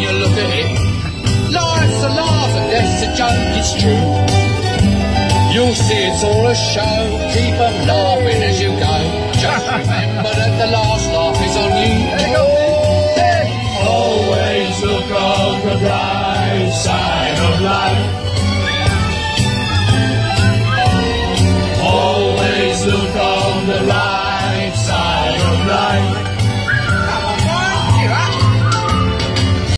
you look at it. Life's a laugh and death's a joke, it's true. You'll see it's all a show, keep on laughing as you go. Just remember that the last laugh is on you. Always look on the bright side of life. Always look on the light.